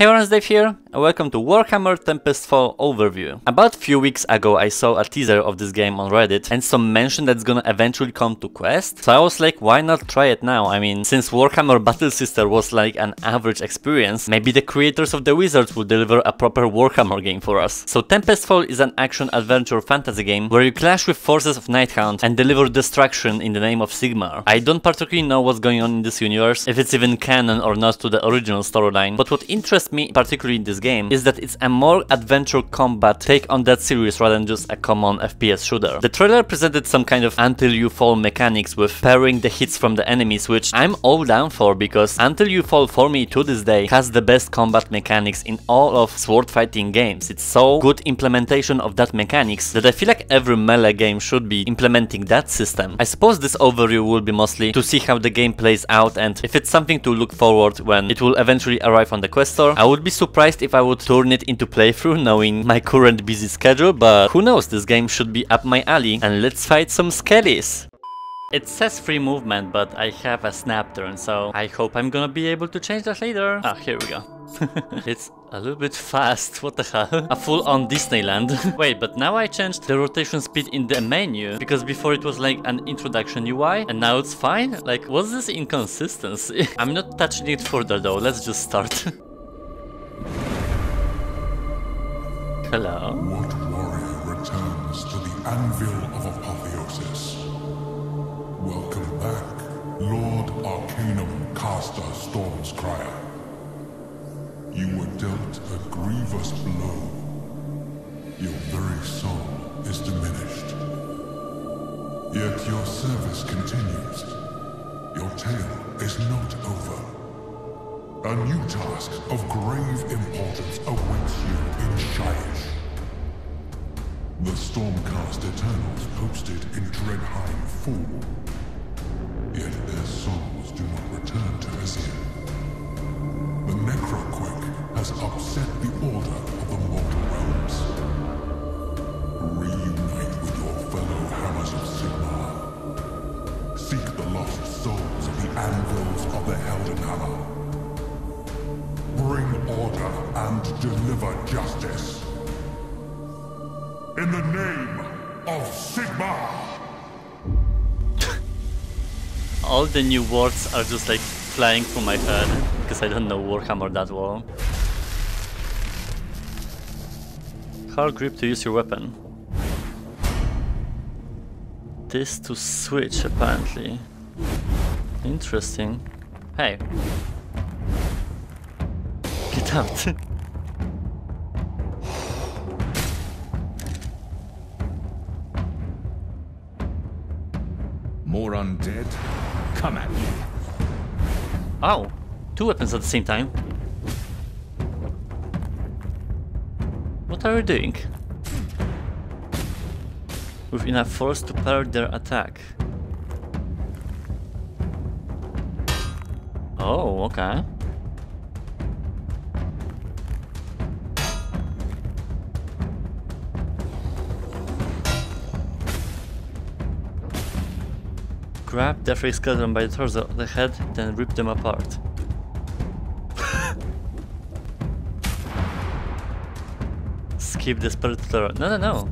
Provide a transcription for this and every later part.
Hey Dave here, and welcome to Warhammer Tempestfall overview. About few weeks ago I saw a teaser of this game on Reddit and some mention that's gonna eventually come to Quest, so I was like why not try it now, I mean since Warhammer Battle Sister was like an average experience, maybe the creators of the Wizards will deliver a proper Warhammer game for us. So Tempestfall is an action-adventure fantasy game where you clash with forces of Nighthaunt and deliver destruction in the name of Sigmar. I don't particularly know what's going on in this universe, if it's even canon or not to the original storyline, but what interests me particularly in this game is that it's a more adventure combat take on that series rather than just a common FPS shooter. The trailer presented some kind of until you fall mechanics with pairing the hits from the enemies which I'm all down for because until you fall for me to this day has the best combat mechanics in all of sword fighting games. It's so good implementation of that mechanics that I feel like every melee game should be implementing that system. I suppose this overview will be mostly to see how the game plays out and if it's something to look forward when it will eventually arrive on the Quest store I would be surprised if I would turn it into playthrough knowing my current busy schedule, but who knows, this game should be up my alley and let's fight some skellies. It says free movement, but I have a snap turn, so I hope I'm gonna be able to change that later. Ah, here we go. it's a little bit fast, what the hell? A full-on Disneyland. Wait, but now I changed the rotation speed in the menu, because before it was like an introduction UI, and now it's fine? Like, what's this inconsistency? I'm not touching it further though, let's just start. Hello? What warrior returns to the anvil of apotheosis? Welcome back, Lord Arcanum Caster Stormscryer. You were dealt a grievous blow. Your very soul is diminished. Yet your service continues. Your tale is not over. A new task of grave importance awaits you in Shyish. The Stormcast Eternals posted in Dreadheim fall. Yet their souls do not return to Elysium. The Necroquake has upset the order of the mortal realms. Reunite deliver justice. In the name of Sigmar! All the new words are just like flying through my head because I don't know Warhammer that well. Hard grip to use your weapon. This to switch apparently. Interesting. Hey. Get out. More undead? Come at me. oh, two weapons at the same time. What are you doing? With enough force to parry their attack. Oh, okay. Grab Deathrattle skeleton by the torso, the head, then rip them apart. Skip the spell tutorial. No, no, no.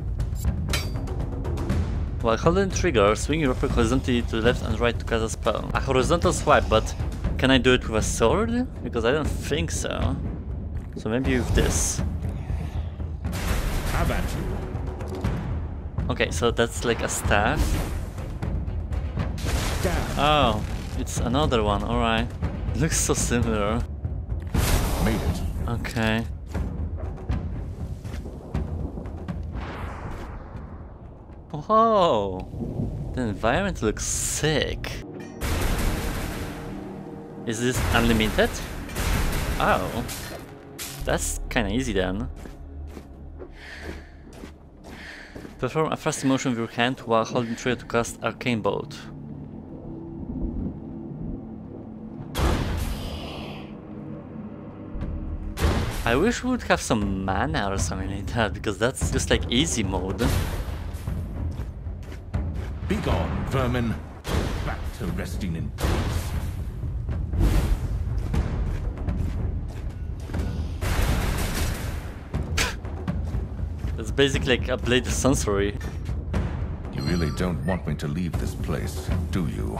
While holding trigger, swing your weapon horizontally to the left and right to cast a spell. A horizontal swipe, but can I do it with a sword? Because I don't think so. So maybe with this. Have at you. Okay, so that's like a staff. Oh, it's another one, alright. Looks so similar. Made it. Okay. Whoa! The environment looks sick. Is this unlimited? Oh. That's kinda easy then. Perform a fast motion with your hand while holding trigger to cast Arcane Bolt. I wish we would have some mana or something like that, because that's just like easy mode. Be gone, vermin. Back to resting in peace. It's basically like a blade of Sorcery. You really don't want me to leave this place, do you?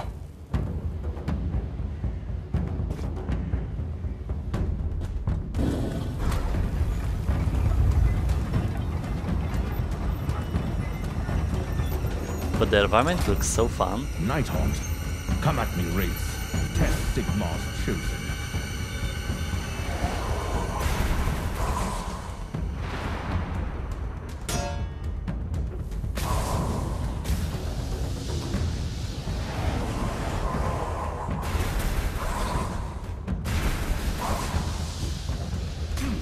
But the environment looks so fun. Nighthaunt, come at me, Wraiths. Test Sigmar's chosen. Hmm.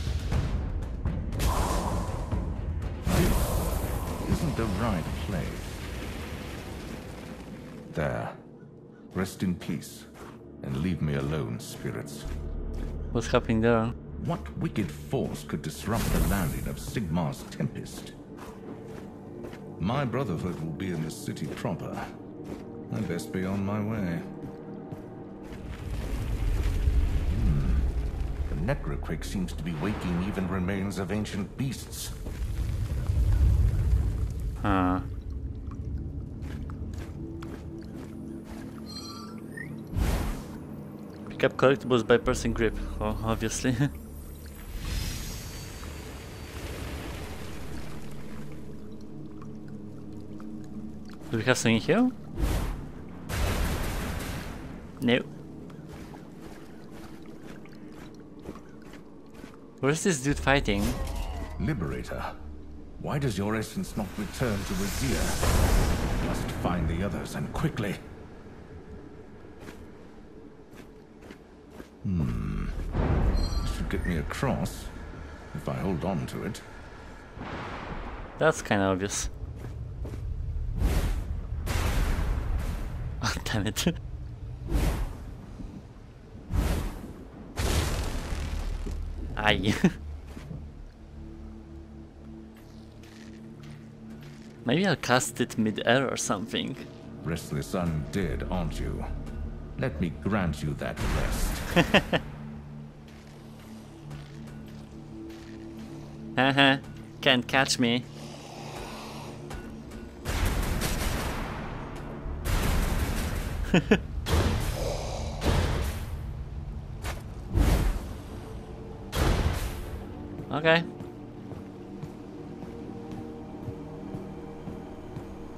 Isn't the right place. There. Rest in peace. And leave me alone, spirits. What's happening there? What wicked force could disrupt the landing of Sigmar's Tempest? My Brotherhood will be in the city proper. I best be on my way. Hmm. The Necroquake seems to be waking even remains of ancient beasts. Huh. Up collectibles by pressing grip, oh, obviously. Do we have something here? No. Where's this dude fighting? Liberator, why does your essence not return to Razir? Must find the others and quickly. Hmm. This should get me across if I hold on to it. That's kind of obvious. Oh, damn it. Aye. Maybe I'll cast it mid-air or something. Restless undead, aren't you? Let me grant you that rest. Haha, uh-huh. can't catch me. okay.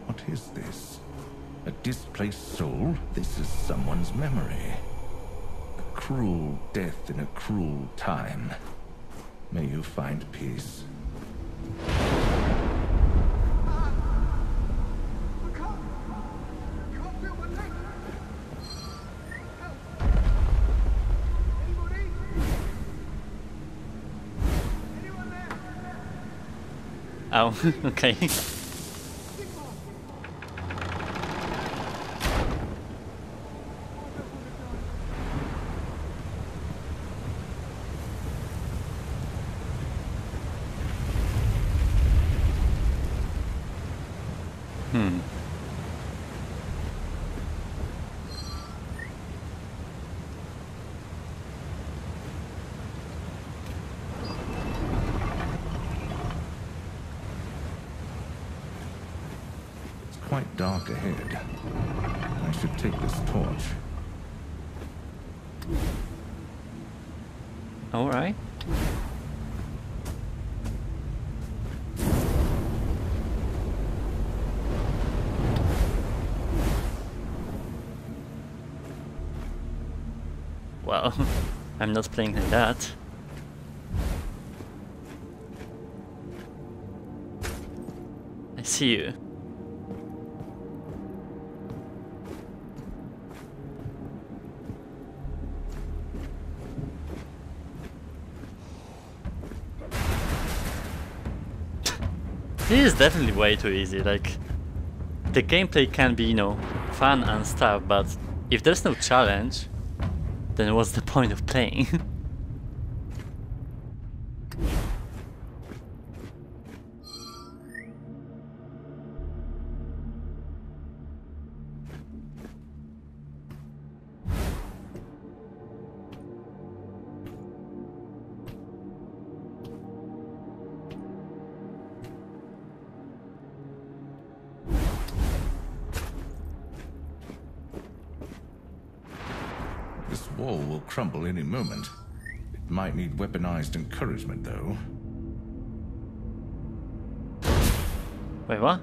What is this? A displaced soul? This is someone's memory. Cruel death in a cruel time. May you find peace. Oh, I can't. I can't feel my leg. Help. Anybody? Anyone there? Oh, okay. Sigmar. Hmm. It's quite dark ahead. I should take this torch. Alright. Well, I'm not playing like that. I see you. Is definitely way too easy, like... The gameplay can be, you know, fun and stuff, but if there's no challenge, then what's the point of playing? wall will crumble any moment. It might need weaponized encouragement, though. Wait, what?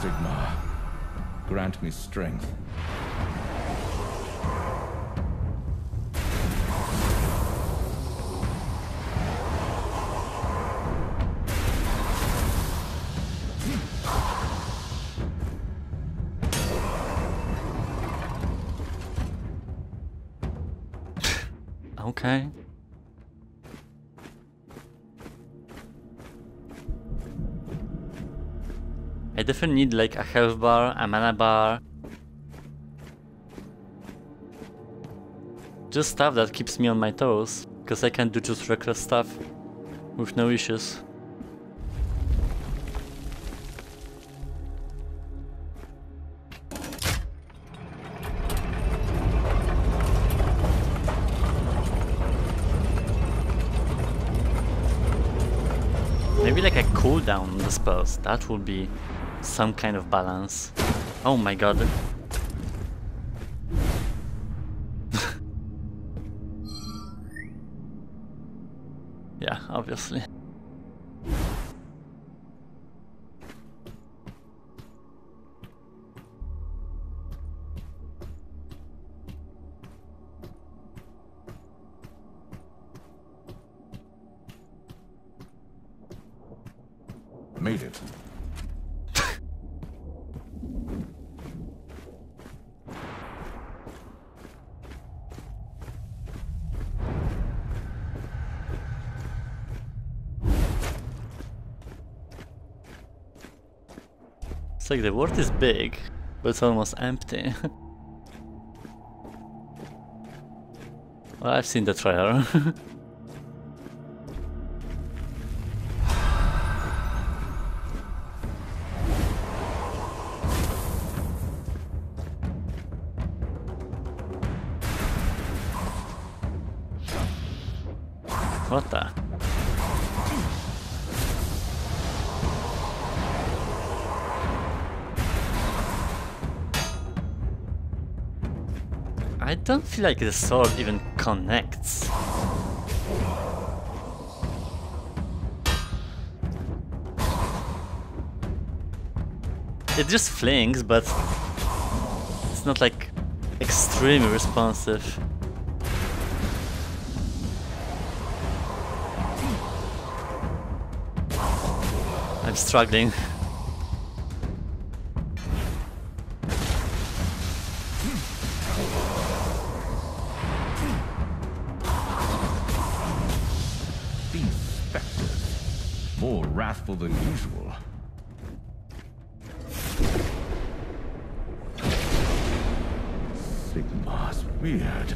Sigmar, grant me strength. Definitely need like a health bar, a mana bar. Just stuff that keeps me on my toes, because I can do just reckless stuff with no issues. Maybe like a cooldown on the spells, that would be some kind of balance. Oh my god. yeah, obviously. It's like the world is big, but it's almost empty. well, I've seen the trailer. I don't feel like the sword even connects. It just flings, but it's not like extremely responsive. I'm struggling. More wrathful than usual. Sigmar's weird.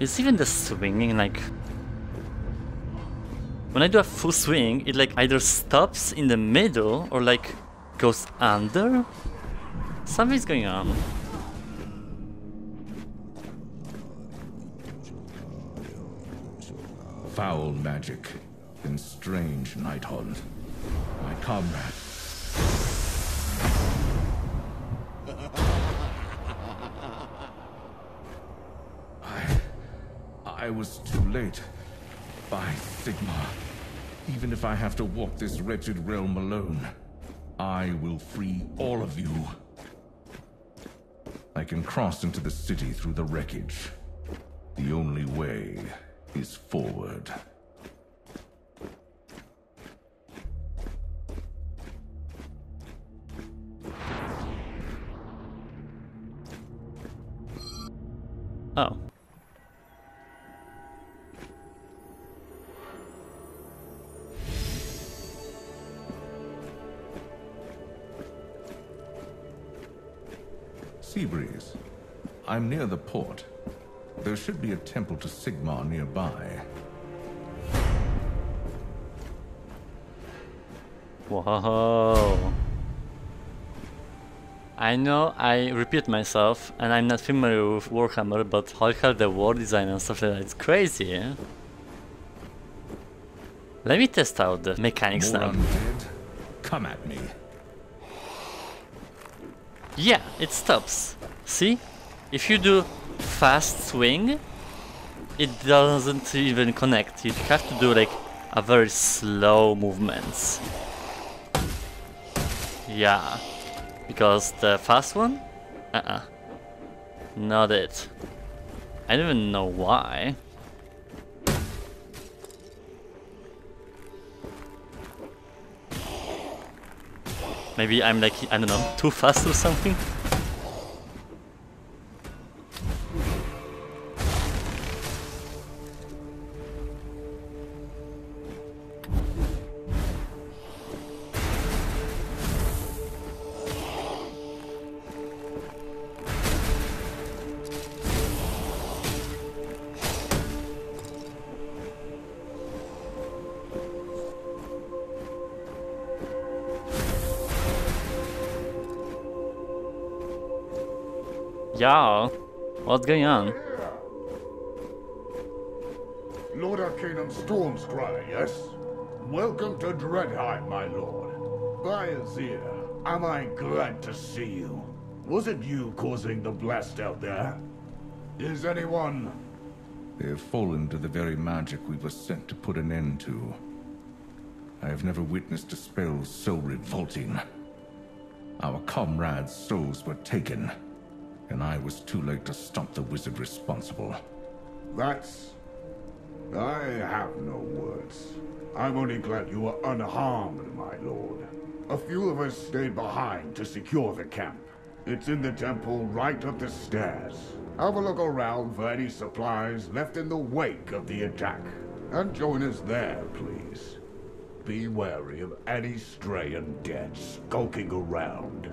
Is even the swinging like... When I do a full swing, it like either stops in the middle or like goes under? Something's going on. Foul magic and strange Nighthaunt. My comrade. I was too late. By Sigmar. Even if I have to walk this wretched realm alone, I will free all of you. I can cross into the city through the wreckage. The only way is forward. Oh. Seabreeze. I'm near the port. There should be a temple to Sigmar nearby. Whoa. I know I repeat myself and I'm not familiar with Warhammer, but how hell the war design and stuff like that, it's crazy, eh? Let me test out the mechanics More now. undead? Come at me. Yeah, it stops. See? If you do fast swing, it doesn't even connect. You have to do like a very slow movements. Yeah. Because the fast one? Uh-uh. Not it. I don't even know why. Maybe I'm like, I don't know, too fast or something? Yeah. What's going on? Lord Arcanum Stormscry, yes? Welcome to Dreadheim, my lord. By Azyr, am I glad to see you. Was it you causing the blast out there? Is anyone... They have fallen to the very magic we were sent to put an end to. I have never witnessed a spell so revolting. Our comrades' souls were taken, and I was too late to stop the wizard responsible. That's... I have no words. I'm only glad you were unharmed, my lord. A few of us stayed behind to secure the camp. It's in the temple right up the stairs. Have a look around for any supplies left in the wake of the attack. And join us there, please. Be wary of any stray undead skulking around.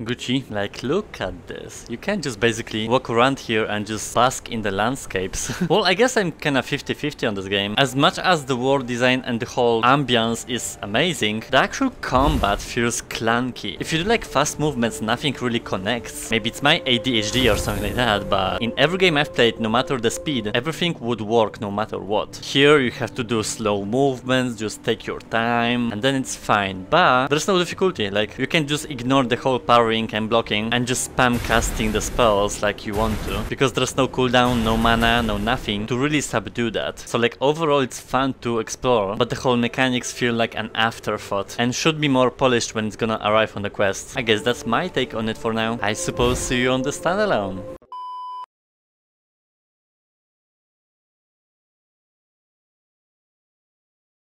Gucci, like look at this. You can't just basically walk around here and just bask in the landscapes. well, I guess I'm kinda 50-50 on this game. As much as the world design and the whole ambience is amazing, the actual combat feels clunky. If you do like fast movements, nothing really connects. Maybe it's my ADHD or something like that, but in every game I've played, no matter the speed, everything would work no matter what. Here you have to do slow movements, just take your time, and then it's fine. But there's no difficulty, like you can just ignore the whole power and blocking and just spam casting the spells like you want to because there's no cooldown, no mana, no nothing to really subdue that. So like overall it's fun to explore but the whole mechanics feel like an afterthought and should be more polished when it's gonna arrive on the quest. I guess that's my take on it for now. I suppose see you on the standalone.